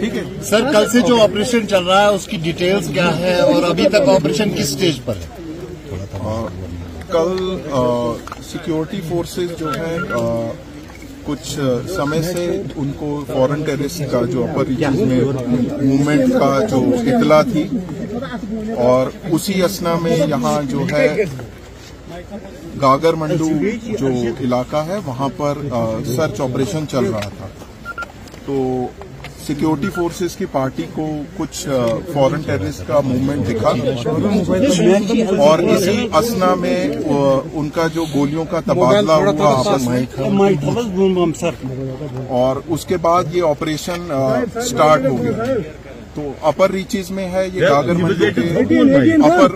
ठीक है? सर कल से जो ऑपरेशन चल रहा है उसकी डिटेल्स क्या है और अभी तक ऑपरेशन किस स्टेज पर है? कल सिक्योरिटी फोर्सेस जो है आ, कुछ समय से उनको फॉरेन टेररिस्ट का जो अपर रीजन में मूवमेंट का जो इतला थी और उसी असना में यहाँ जो है गागर मंडू जो इलाका है वहाँ पर आ, सर्च ऑपरेशन चल रहा था। तो सिक्योरिटी फोर्सेस की पार्टी को कुछ फॉरेन टेररिस्ट का मूवमेंट दिखा। और इसी असना में उनका जो गोलियों का तबादला हुआ आपस में और उसके बाद ये ऑपरेशन स्टार्ट हो गया। तो अपर रीचेज में है ये गागर मंडी के अपर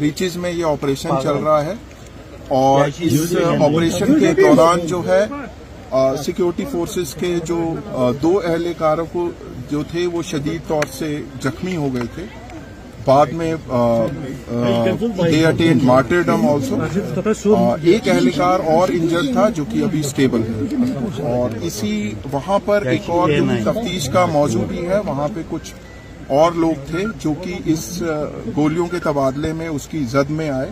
रीचेज में ये ऑपरेशन चल रहा है। और इस ऑपरेशन के दौरान जो है सिक्योरिटी फोर्सेस के जो अ, दो अहलकारों को जो थे वो शदीद तौर से जख्मी हो गए थे। बाद में दे अटेंड मार्टरडम ऑल्सो एक अहलकार और इंजर्ड था जो कि अभी स्टेबल है। और इसी वहाँ पर एक और तफ्तीश का मौजू भी है वहाँ पे कुछ और लोग थे जो कि इस गोलियों के तबादले में उसकी जद में आए।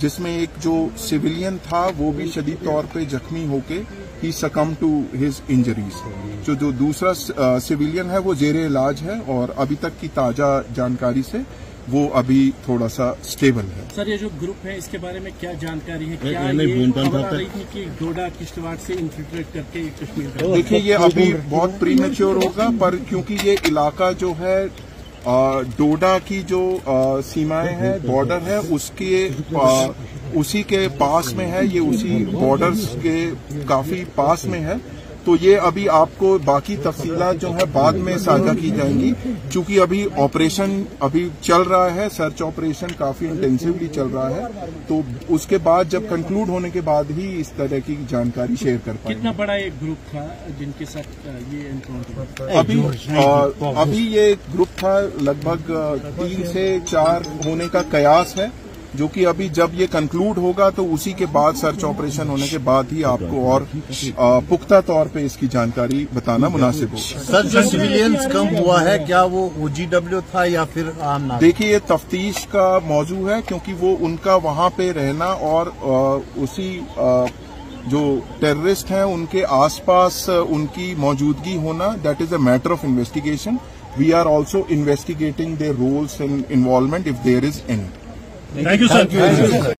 जिसमें एक जो सिविलियन था वो भी शदीद तौर पे जख्मी होके ही सकम टू हिज इंजरीज जो जो दूसरा सिविलियन है वो जेर इलाज है और अभी तक की ताज़ा जानकारी से वो अभी थोड़ा सा स्टेबल है। सर ये जो ग्रुप है इसके बारे में क्या जानकारी है? क्या ये खबर कि डोडा किश्तवाड़ से इन्फिल्ट्रेट करके कश्मीर देखिए ये अभी बहुत प्रीमेच्योर होगा पर क्योंकि ये इलाका जो है डोडा की जो सीमाएँ हैं, बॉर्डर है, उसके उसी के पास में है, ये उसी बॉर्डर्स के काफ़ी पास में है। तो ये अभी आपको बाकी तफसीलात जो है बाद में साझा की जाएँगी क्योंकि अभी ऑपरेशन अभी चल रहा है सर्च ऑपरेशन काफ़ी इंटेंसिवली चल रहा है तो उसके बाद जब कंक्लूड होने के बाद ही इस तरह की जानकारी शेयर कर पाएँगे। कितना बड़ा एक ग्रुप था जिनके साथ ये एनकाउंटर अभी अ, अभी ये ग्रुप था लगभग तीन से चार होने का कयास है जो कि अभी जब ये कंक्लूड होगा तो उसी के बाद सर्च ऑपरेशन होने के बाद ही आपको और पुख्ता तौर पे इसकी जानकारी बताना मुनासिब होगा। सर जो सिविलियंस कम हुआ है क्या वो ओजीडब्ल्यू था या फिर आम देखिए ये तफ्तीश का मौजू है क्योंकि वो उनका वहाँ पे रहना और उसी जो टेररिस्ट हैं उनके आसपास उनकी मौजूदगी होना that is a matter of investigation we are also investigating their roles and involvement if there is any thank you sir